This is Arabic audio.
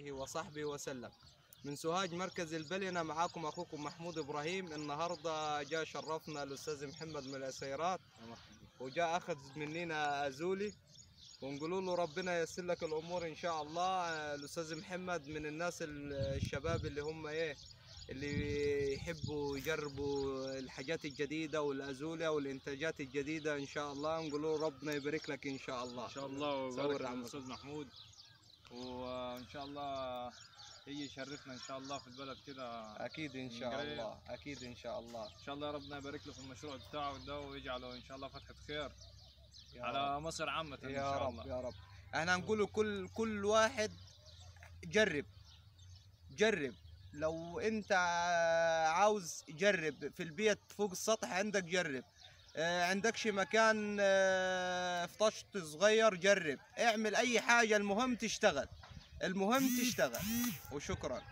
آله وصحبه وسلم. من سوهاج مركز البلينة معاكم أخوكم محمود إبراهيم. النهاردة جاء شرفنا الأستاذ محمد من الأسيرات وجاء أخذ مننا أزولي. ونقولوا له ربنا ييسر لك الأمور إن شاء الله. الأستاذ محمد من الناس ال- الشباب اللي هم إيه اللي يحبوا يجربوا الحاجات الجديدة والأزولة والإنتاجات الجديدة إن شاء الله. نقول له ربنا يبارك لك إن شاء الله. إن شاء الله. وبارك. الأستاذ محمود. وإن شاء الله يجي يشرفنا إن شاء الله في البلد كده. أكيد إن شاء. الله أكيد إن شاء الله. إن شاء الله ربنا يبارك له في المشروع بتاعه ده ويجعله إن شاء الله فتحة خير يا رب. على مصر عامة إن يا شاء رب الله. يا رب. إحنا هنقوله كل كل واحد جرب جرب. لو أنت عاوز جرب في البيت فوق السطح عندك جرب. آه، عندكش مكان آه، في طشت صغير جرب. اعمل أي حاجة المهم تشتغل. المهم تشتغل. وشكرا.